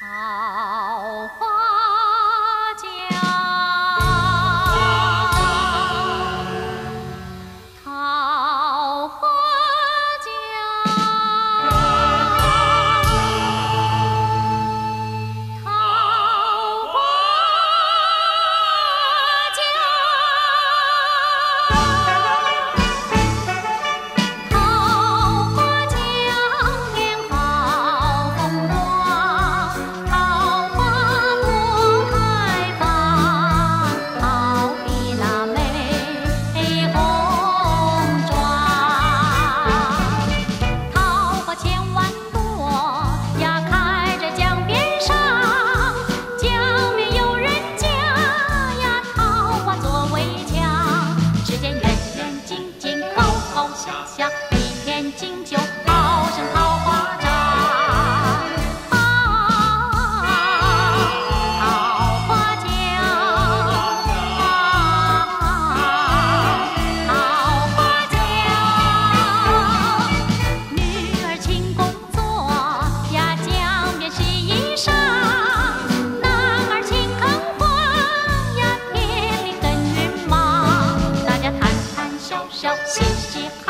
好花笑笑，嘻嘻哈哈，无忧无